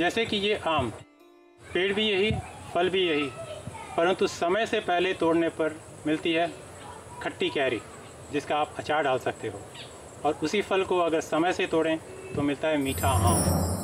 जैसे कि ये आम, पेड़ भी यही, फल भी यही, परंतु समय से पहले तोड़ने पर मिलती है खट्टी कैरी, जिसका आप अचार डाल सकते हो। और उसी फल को अगर समय से तोड़ें तो मिलता है मीठा आम।